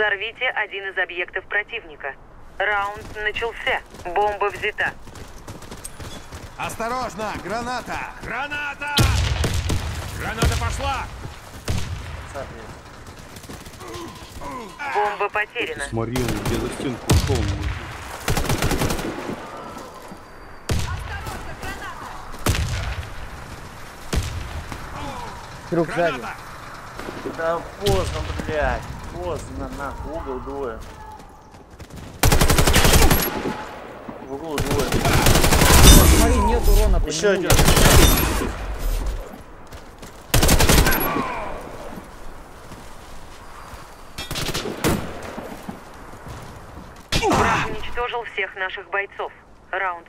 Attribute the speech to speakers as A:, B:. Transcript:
A: Взорвите один из объектов противника. Раунд начался. Бомба взята.
B: Осторожно, граната!
C: Граната! Граната пошла!
A: Бомба потеряна.
D: Смотри, он где за стенку ушел.
E: Друг сзади.
F: Да поздно, блядь. Поздно, нахуй. Угол двое. В углу двое.
E: Смотри, нет урона по
F: Еще один.
A: Уничтожил всех наших бойцов. Раунд